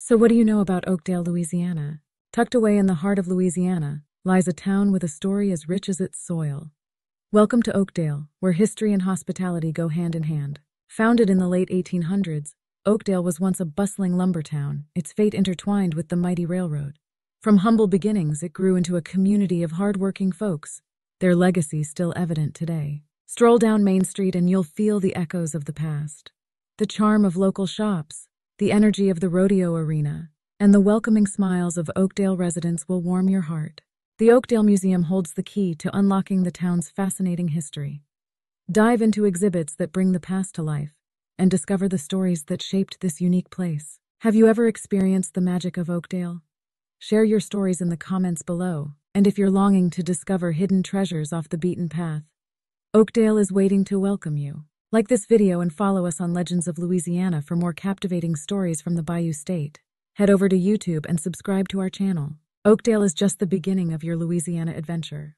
So, what do you know about Oakdale, Louisiana? Tucked away in the heart of Louisiana lies a town with a story as rich as its soil. Welcome to Oakdale, where history and hospitality go hand in hand. Founded in the late 1800s, Oakdale was once a bustling lumber town, its fate intertwined with the mighty railroad. From humble beginnings, it grew into a community of hardworking folks, their legacy still evident today. Stroll down Main Street and you'll feel the echoes of the past. The charm of local shops, the energy of the rodeo arena, and the welcoming smiles of Oakdale residents will warm your heart. The Oakdale Museum holds the key to unlocking the town's fascinating history. Dive into exhibits that bring the past to life and discover the stories that shaped this unique place. Have you ever experienced the magic of Oakdale? Share your stories in the comments below, and if you're longing to discover hidden treasures off the beaten path, Oakdale is waiting to welcome you. Like this video and follow us on Legends of Louisiana for more captivating stories from the Bayou State. Head over to YouTube and subscribe to our channel. Oakdale is just the beginning of your Louisiana adventure.